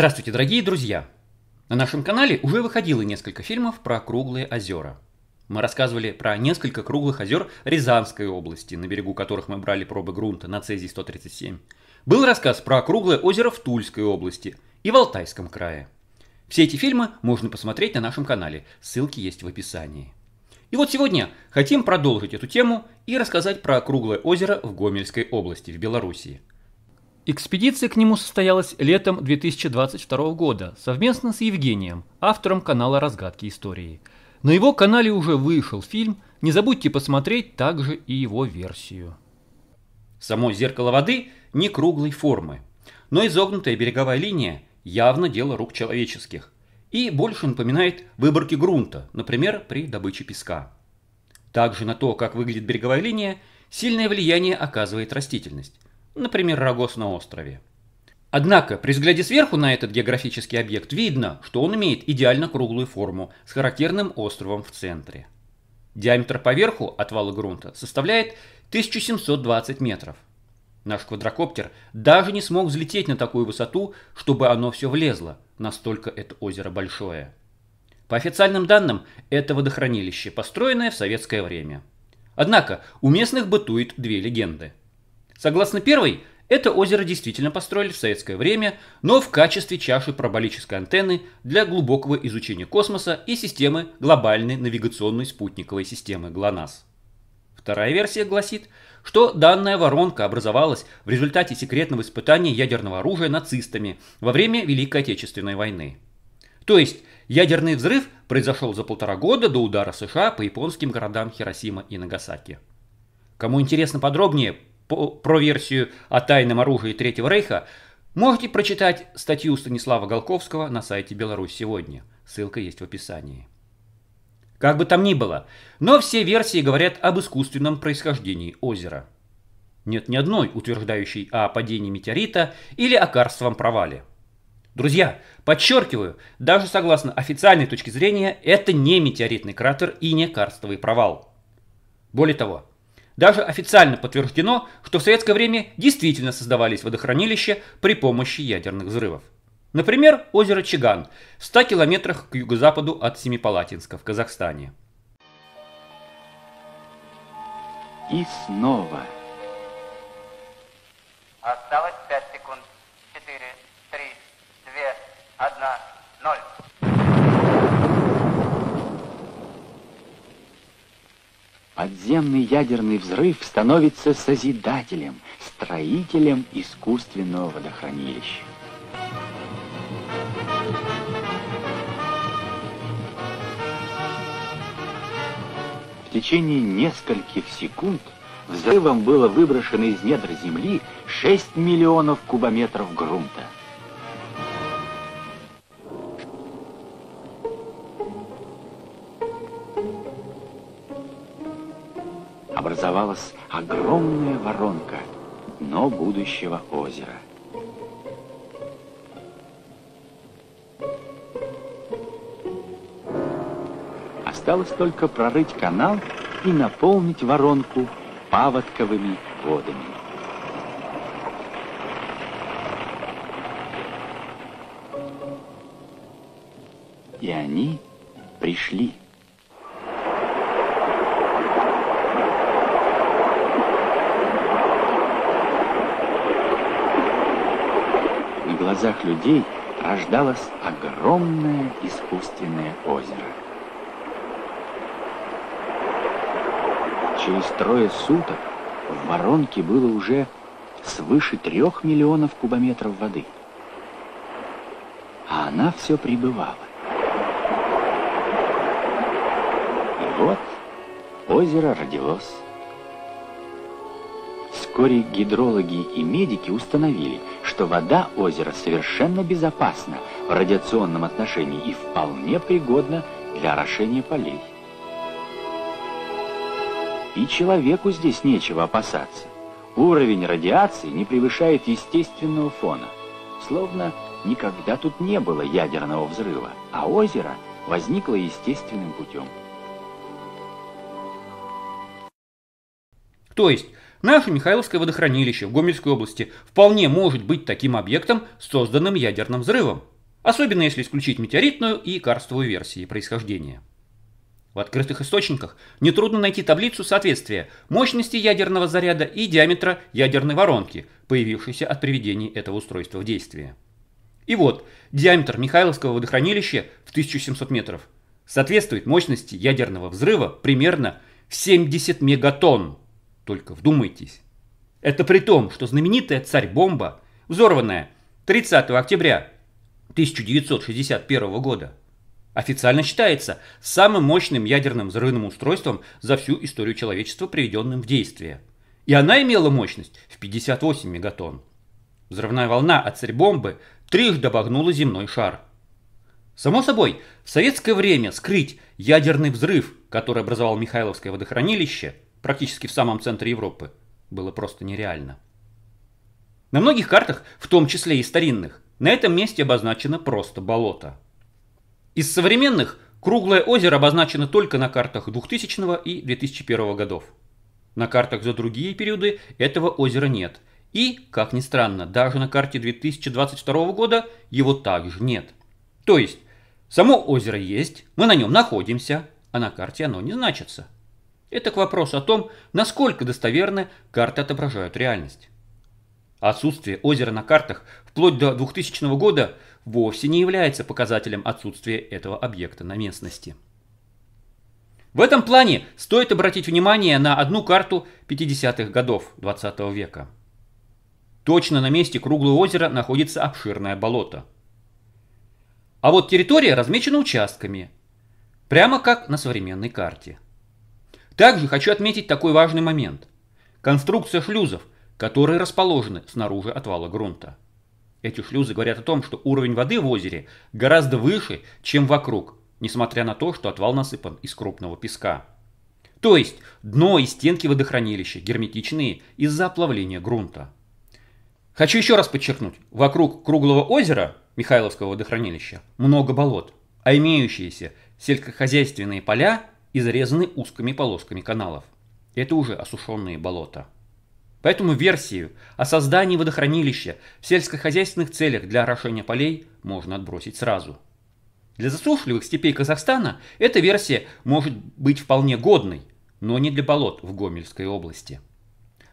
Здравствуйте, дорогие друзья! На нашем канале уже выходило несколько фильмов про круглые озера. Мы рассказывали про несколько круглых озер Рязанской области, на берегу которых мы брали пробы грунта на цезий-137. Был рассказ про круглое озеро в Тульской области и в Алтайском крае. Все эти фильмы можно посмотреть на нашем канале, ссылки есть в описании. И вот сегодня хотим продолжить эту тему и рассказать про круглое озеро в Гомельской области в Белоруссии. Экспедиция к нему состоялась летом 2022 года совместно с Евгением, автором канала «Разгадки истории». На его канале уже вышел фильм, не забудьте посмотреть также и его версию. Само зеркало воды не круглой формы, но изогнутая береговая линия явно дело рук человеческих – и больше напоминает выборки грунта, например, при добыче песка. Также на то, как выглядит береговая линия, сильное влияние оказывает растительность, например, рогоз на острове. Однако, при взгляде сверху на этот географический объект видно, что он имеет идеально круглую форму с характерным островом в центре. Диаметр поверху отвала грунта составляет 1720 метров. Наш квадрокоптер даже не смог взлететь на такую высоту, чтобы оно все влезло – настолько это озеро большое. По официальным данным, это водохранилище, построенное в советское время. Однако у местных бытует две легенды. Согласно первой, это озеро действительно построили в советское время, но в качестве чаши параболической антенны для глубокого изучения космоса и системы глобальной навигационной спутниковой системы ГЛОНАСС. Вторая версия гласит, что данная воронка образовалась в результате секретного испытания ядерного оружия нацистами во время Великой Отечественной войны. То есть ядерный взрыв произошел за полтора года до удара США по японским городам Хиросима и Нагасаки. Кому интересно подробнее про версию о тайном оружии Третьего Рейха, можете прочитать статью Станислава Голковского на сайте Беларусь сегодня. Ссылка есть в описании. Как бы там ни было, но все версии говорят об искусственном происхождении озера. Нет ни одной, утверждающей о падении метеорита или о карстовом провале. Друзья, подчеркиваю, даже согласно официальной точке зрения, это не метеоритный кратер и не карстовый провал. Более того, даже официально подтверждено, что в советское время действительно создавались водохранилища при помощи ядерных взрывов. Например, озеро Чиган в 100 километрах к юго-западу от Семипалатинска в Казахстане. И снова. Осталось 5 секунд. 4, 3, 2, 1, 0. Подземный ядерный взрыв становится созидателем, строителем искусственного водохранилища. В течение нескольких секунд взрывом было выброшено из недр земли 6 миллионов кубометров грунта. Образовалась огромная воронка, но будущего озера – Осталось только прорыть канал и наполнить воронку паводковыми водами. И они пришли. На глазах людей рождалось огромное искусственное озеро. Через трое суток в воронке было уже свыше трех миллионов кубометров воды. А она все прибывала. И вот озеро родилось. Вскоре гидрологи и медики установили, что вода озера совершенно безопасна в радиационном отношении и вполне пригодна для орошения полей. И человеку здесь нечего опасаться. Уровень радиации не превышает естественного фона. Словно никогда тут не было ядерного взрыва, а озеро возникло естественным путем. То есть, наше Михайловское водохранилище в Гомельской области вполне может быть таким объектом, созданным ядерным взрывом, особенно если исключить метеоритную и карстовую версии происхождения. В открытых источниках нетрудно найти таблицу соответствия мощности ядерного заряда и диаметра ядерной воронки, появившейся от приведения этого устройства в действие. И вот, диаметр Михайловского водохранилища в 1700 метров соответствует мощности ядерного взрыва примерно 70 мегатонн. Только вдумайтесь. Это при том, что знаменитая царь-бомба, взорванная 30 октября 1961 года, официально считается самым мощным ядерным взрывным устройством за всю историю человечества, приведенным в действие. И она имела мощность в 58 мегатонн. Взрывная волна от царь-бомбы трижды обогнула земной шар. Само собой, в советское время скрыть ядерный взрыв, который образовал Михайловское водохранилище, практически в самом центре Европы, было просто нереально. На многих картах, в том числе и старинных, на этом месте обозначено просто болото. Из современных круглое озеро обозначено только на картах 2000 и 2001 годов. На картах за другие периоды этого озера нет. И, как ни странно, даже на карте 2022 года его также нет. То есть, само озеро есть, мы на нем находимся, а на карте оно не значится. Это к вопросу о том, насколько достоверно карты отображают реальность. Отсутствие озера на картах вплоть до 2000 года вовсе не является показателем отсутствия этого объекта на местности. В этом плане стоит обратить внимание на одну карту 50-х годов 20 века. Точно на месте круглого озера находится обширное болото. А вот территория размечена участками, прямо как на современной карте. Также хочу отметить такой важный момент. Конструкция шлюзов – которые расположены снаружи отвала грунта. Эти шлюзы говорят о том, что уровень воды в озере гораздо выше, чем вокруг, несмотря на то, что отвал насыпан из крупного песка. То есть дно и стенки водохранилища герметичные из-за оплавления грунта. Хочу еще раз подчеркнуть, вокруг круглого озера Михайловского водохранилища много болот, а имеющиеся сельскохозяйственные поля изрезаны узкими полосками каналов. Это уже осушенные болота. Поэтому версию о создании водохранилища в сельскохозяйственных целях для орошения полей можно отбросить сразу. Для засушливых степей Казахстана эта версия может быть вполне годной, но не для болот в Гомельской области.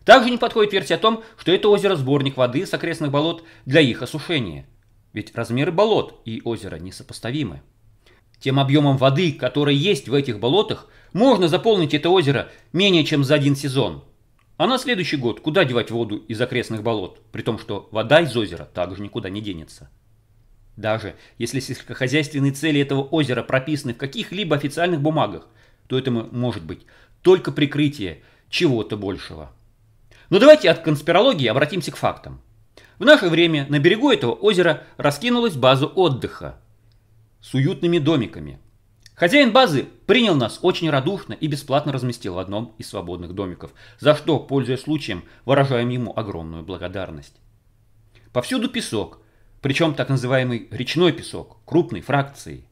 Также не подходит версия о том, что это озеро сборник воды с окрестных болот для их осушения. Ведь размеры болот и озера несопоставимы. Тем объемом воды, который есть в этих болотах, можно заполнить это озеро менее чем за один сезон – а на следующий год куда девать воду из окрестных болот, при том, что вода из озера также никуда не денется? Даже если сельскохозяйственные цели этого озера прописаны в каких-либо официальных бумагах, то это может быть только прикрытие чего-то большего. Но давайте от конспирологии обратимся к фактам. В наше время на берегу этого озера раскинулась база отдыха с уютными домиками – Хозяин базы принял нас очень радушно и бесплатно разместил в одном из свободных домиков, за что, пользуясь случаем, выражаем ему огромную благодарность. Повсюду песок, причем так называемый речной песок, крупной фракции.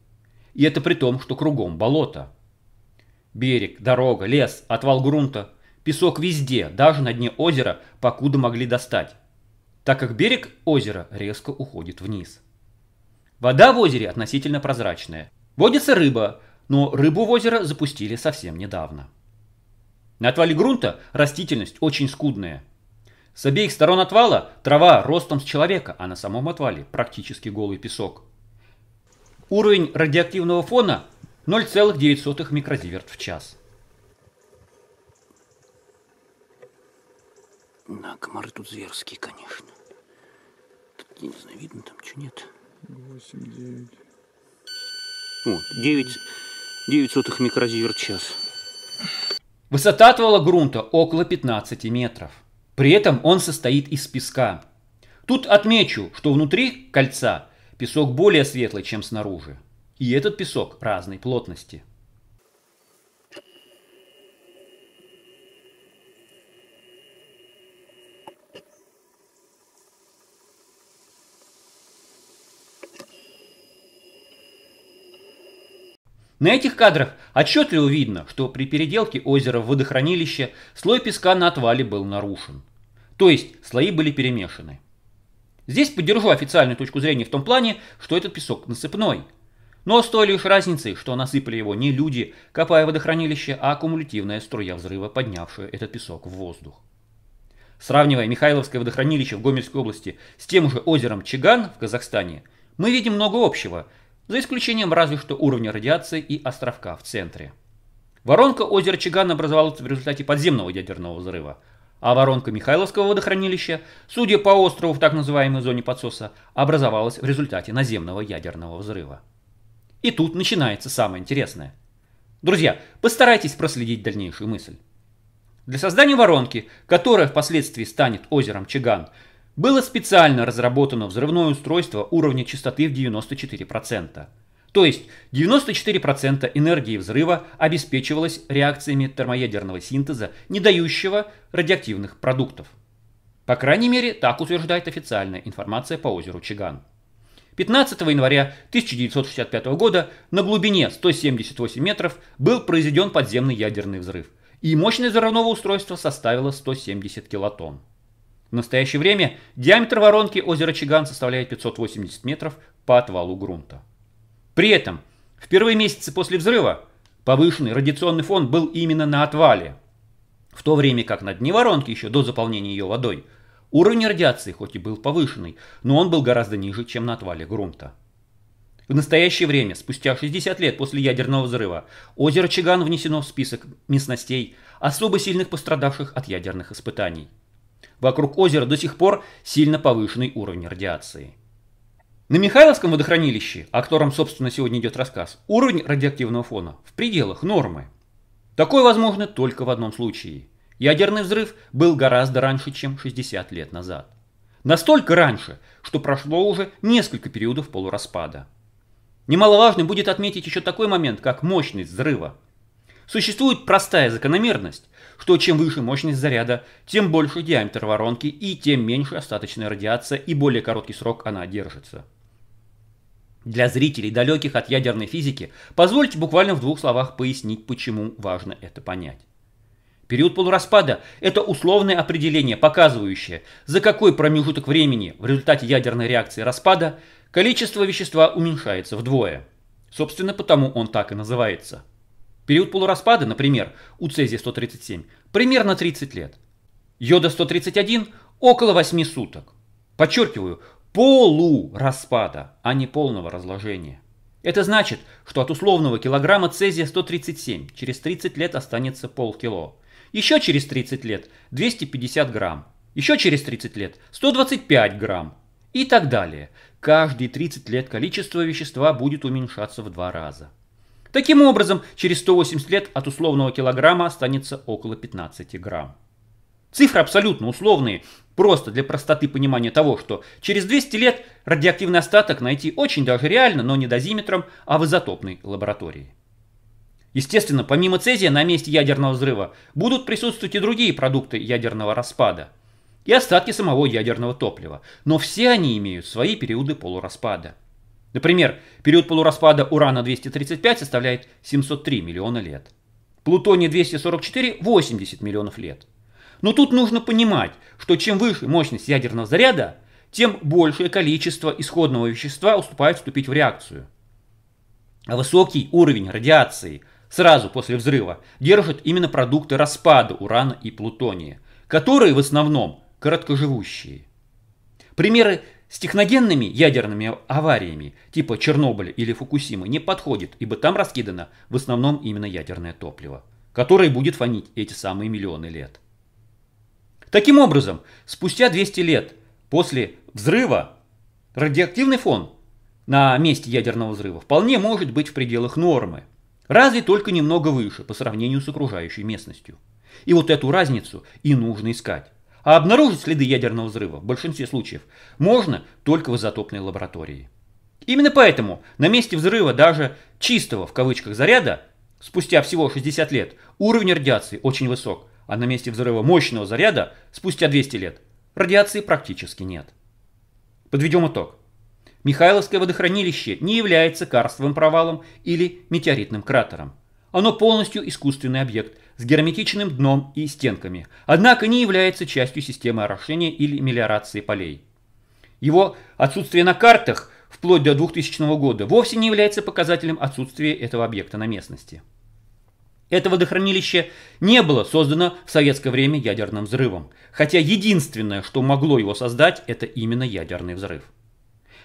И это при том, что кругом болото. Берег, дорога, лес, отвал грунта, песок везде, даже на дне озера, покуда могли достать, так как берег озера резко уходит вниз. Вода в озере относительно прозрачная, Водится рыба, но рыбу в озеро запустили совсем недавно. На отвале грунта растительность очень скудная. С обеих сторон отвала трава ростом с человека, а на самом отвале практически голый песок. Уровень радиоактивного фона 0,9 микрозиверт в час. Да, комары тут зверские, конечно. Тут, я не знаю, видно там, что нет. 8, 9. О, 9, 9 сотых микрозиверт час. Высота отвала грунта около 15 метров. При этом он состоит из песка. Тут отмечу, что внутри кольца песок более светлый, чем снаружи. И этот песок разной плотности. На этих кадрах отчетливо видно, что при переделке озера в водохранилище слой песка на отвале был нарушен. То есть слои были перемешаны. Здесь поддержу официальную точку зрения в том плане, что этот песок насыпной. Но с той лишь разницей, что насыпали его не люди, копая водохранилище, а кумулятивная струя взрыва, поднявшая этот песок в воздух. Сравнивая Михайловское водохранилище в Гомельской области с тем же озером Чиган в Казахстане, мы видим много общего, за исключением разве что уровня радиации и островка в центре. Воронка озера Чиган образовалась в результате подземного ядерного взрыва, а воронка Михайловского водохранилища, судя по острову в так называемой зоне подсоса, образовалась в результате наземного ядерного взрыва. И тут начинается самое интересное. Друзья, постарайтесь проследить дальнейшую мысль. Для создания воронки, которая впоследствии станет озером Чиган, было специально разработано взрывное устройство уровня частоты в 94%. То есть 94% энергии взрыва обеспечивалось реакциями термоядерного синтеза, не дающего радиоактивных продуктов. По крайней мере, так утверждает официальная информация по озеру Чиган. 15 января 1965 года на глубине 178 метров был произведен подземный ядерный взрыв, и мощность взрывного устройства составила 170 килотонн. В настоящее время диаметр воронки озера Чиган составляет 580 метров по отвалу грунта. При этом в первые месяцы после взрыва повышенный радиационный фон был именно на отвале, в то время как на дне воронки еще до заполнения ее водой уровень радиации хоть и был повышенный, но он был гораздо ниже, чем на отвале грунта. В настоящее время, спустя 60 лет после ядерного взрыва, озеро Чиган внесено в список местностей, особо сильных пострадавших от ядерных испытаний. Вокруг озера до сих пор сильно повышенный уровень радиации. На Михайловском водохранилище, о котором, собственно, сегодня идет рассказ, уровень радиоактивного фона в пределах нормы. Такое возможно только в одном случае. Ядерный взрыв был гораздо раньше, чем 60 лет назад. Настолько раньше, что прошло уже несколько периодов полураспада. Немаловажно будет отметить еще такой момент, как мощность взрыва. Существует простая закономерность, что чем выше мощность заряда, тем больше диаметр воронки и тем меньше остаточная радиация и более короткий срок она держится. Для зрителей, далеких от ядерной физики, позвольте буквально в двух словах пояснить, почему важно это понять. Период полураспада – это условное определение, показывающее, за какой промежуток времени в результате ядерной реакции распада количество вещества уменьшается вдвое. Собственно, потому он так и называется – Период полураспада, например, у цезия-137, примерно 30 лет. Йода-131 около 8 суток. Подчеркиваю, полураспада, а не полного разложения. Это значит, что от условного килограмма цезия-137 через 30 лет останется полкило. Еще через 30 лет 250 грамм. Еще через 30 лет 125 грамм. И так далее. Каждые 30 лет количество вещества будет уменьшаться в два раза. Таким образом, через 180 лет от условного килограмма останется около 15 грамм. Цифры абсолютно условные, просто для простоты понимания того, что через 200 лет радиоактивный остаток найти очень даже реально, но не дозиметром, а в изотопной лаборатории. Естественно, помимо цезия на месте ядерного взрыва будут присутствовать и другие продукты ядерного распада и остатки самого ядерного топлива, но все они имеют свои периоды полураспада. Например, период полураспада урана-235 составляет 703 миллиона лет. Плутония-244 – 80 миллионов лет. Но тут нужно понимать, что чем выше мощность ядерного заряда, тем большее количество исходного вещества уступает вступить в реакцию. А высокий уровень радиации сразу после взрыва держат именно продукты распада урана и плутония, которые в основном короткоживущие. Примеры с техногенными ядерными авариями типа Чернобыля или Фукусимы не подходит, ибо там раскидано в основном именно ядерное топливо, которое будет фонить эти самые миллионы лет. Таким образом, спустя 200 лет после взрыва радиоактивный фон на месте ядерного взрыва вполне может быть в пределах нормы, разве только немного выше по сравнению с окружающей местностью. И вот эту разницу и нужно искать. А обнаружить следы ядерного взрыва в большинстве случаев можно только в изотопной лаборатории. Именно поэтому на месте взрыва даже чистого в кавычках заряда спустя всего 60 лет уровень радиации очень высок, а на месте взрыва мощного заряда спустя 200 лет радиации практически нет. Подведем итог. Михайловское водохранилище не является карстовым провалом или метеоритным кратером. Оно полностью искусственный объект с герметичным дном и стенками, однако не является частью системы орошения или мелиорации полей. Его отсутствие на картах вплоть до 2000 года вовсе не является показателем отсутствия этого объекта на местности. Это водохранилище не было создано в советское время ядерным взрывом, хотя единственное, что могло его создать, это именно ядерный взрыв.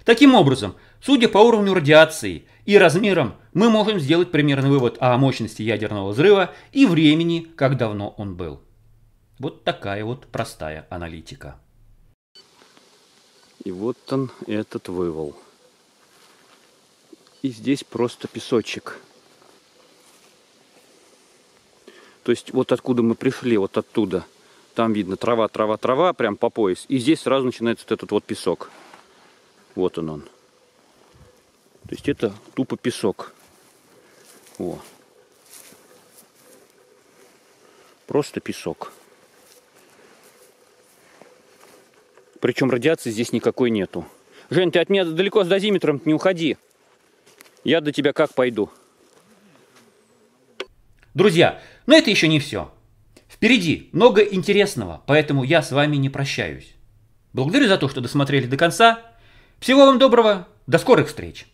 Таким образом, судя по уровню радиации и размерам, мы можем сделать примерный вывод о мощности ядерного взрыва и времени, как давно он был. Вот такая вот простая аналитика. И вот он, этот вывал. И здесь просто песочек. То есть вот откуда мы пришли, вот оттуда. Там видно трава, трава, трава, прям по пояс. И здесь сразу начинается вот этот вот песок. Вот он он. То есть это тупо песок. О. Просто песок. Причем радиации здесь никакой нету. Жень, ты от меня далеко с дозиметром не уходи. Я до тебя как пойду? Друзья, но это еще не все. Впереди много интересного, поэтому я с вами не прощаюсь. Благодарю за то, что досмотрели до конца. Всего вам доброго, до скорых встреч!